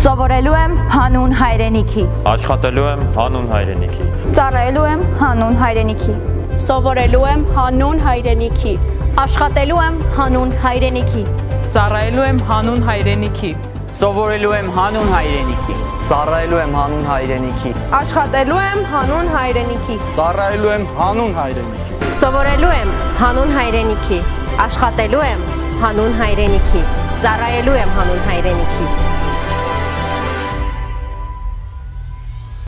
Սովորելու եմ հանուն հայրենիքի։ Աշխատելու եմ հանուն հայրենիքի։ Ծառայելու եմ հանուն հայրենիքի։ Սովորելու եմ հանուն հայրենիքի։ Աշխատելու եմ հանուն հայրենիքի։ Ծառայելու եմ հանուն հայրենիքի։ Սովորելու եմ հանուն հայրենիքի։ Ծառայելու եմ հանուն հայրենիքի։ Աշխատելու եմ հանուն հայրենիքի։ Ծառայելու եմ հանուն հայրենիքի։ Սովորելու եմ հանուն հայրենիքի։ Աշխատելու եմ հանուն հայրենիքի։ Ծառայելու եմ հանուն հայրենիքի։